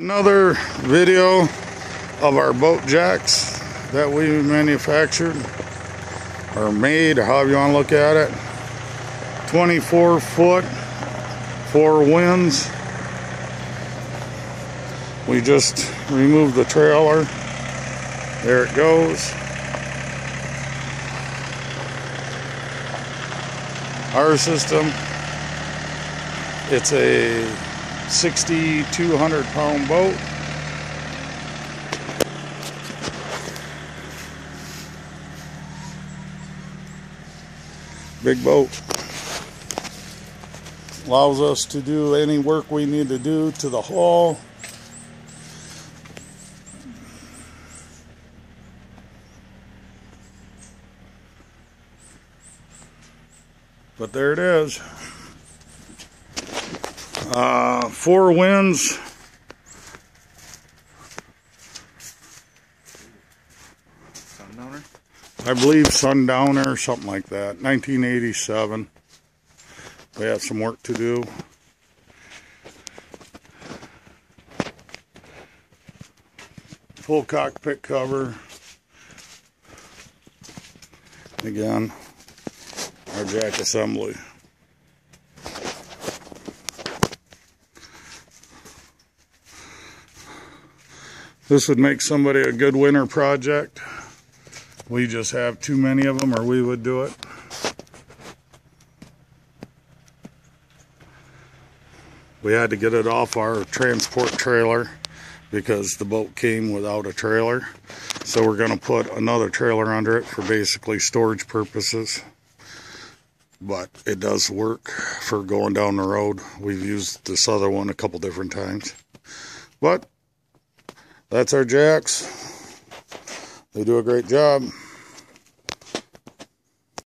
Another video of our boat jacks that we manufactured or made, however you want to look at it. 24 foot, Four Winns. We just removed the trailer. There it goes. Our system, it's a 6,200 pound boat. Big boat. Allows us to do any work we need to do to the hull. But there it is. Uh, four. Sundowner? I believe Sundowner, something like that. 1987. We have some work to do. Full cockpit cover. Again, our jack assembly. This would make somebody a good winter project. We just have too many of them, or we would do it. We had to get it off our transport trailer because the boat came without a trailer. So we're going to put another trailer under it for basically storage purposes. But it does work for going down the road. We've used this other one a couple different times. But that's our jacks. They do a great job.